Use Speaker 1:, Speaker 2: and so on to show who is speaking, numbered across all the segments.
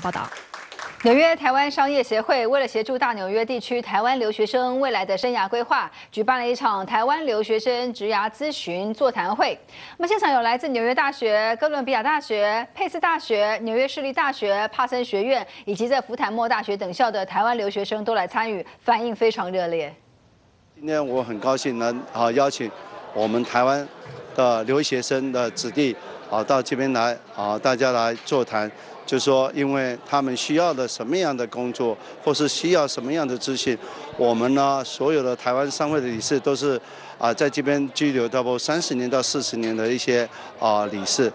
Speaker 1: 报道。
Speaker 2: 纽约台湾商业协会为了协助大纽约地区台湾留学生未来的生涯规划，举办了一场台湾留学生职涯咨询座谈会。那么现场有来自纽约大学、哥伦比亚大学、佩斯大学、纽约市立大学、帕森学院以及在福坦莫大学等校的台湾留学生都来参与，反应非常热烈。
Speaker 3: 今天我很高兴能啊邀请我们台湾的留学生的子弟啊到这边来啊，大家来座谈。就说，因为他们需要的什么样的工作，或是需要什么样的资讯，我们呢，所有的台湾商会的理事都是啊，在这边居留差不多三十年到四十年的一些啊理事，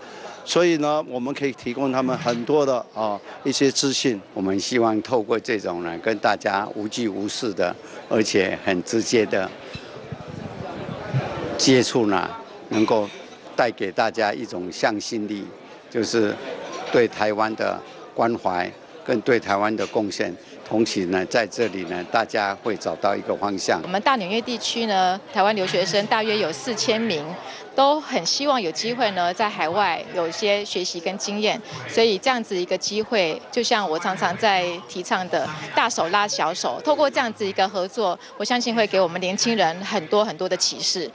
Speaker 3: 所以呢，我们可以提供他们很多的啊一些资讯。
Speaker 4: 我们希望透过这种呢，跟大家无拘无束的，而且很直接的接触呢，能够带给大家一种向心力，就是。对台湾的关怀跟对台湾的贡献，同时呢，在这里呢，大家会找到一个方向。
Speaker 5: 我们大纽约地区呢，台湾留学生大约有四千名，都很希望有机会呢，在海外有一些学习跟经验。所以这样子一个机会，就像我常常在提倡的“大手拉小手”，透过这样子一个合作，我相信会给我们年轻人很多很多的启示。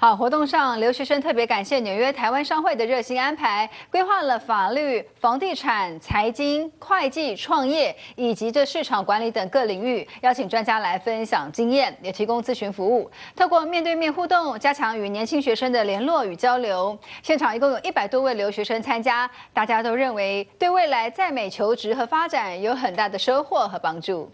Speaker 2: 好，活动上留学生特别感谢纽约台湾商会的热心安排，规划了法律、房地产、财经、会计、创业以及这市场管理等各领域，邀请专家来分享经验，也提供咨询服务。透过面对面互动，加强与年轻学生的联络与交流。现场一共有一百多位留学生参加，大家都认为对未来在美求职和发展有很大的收获和帮助。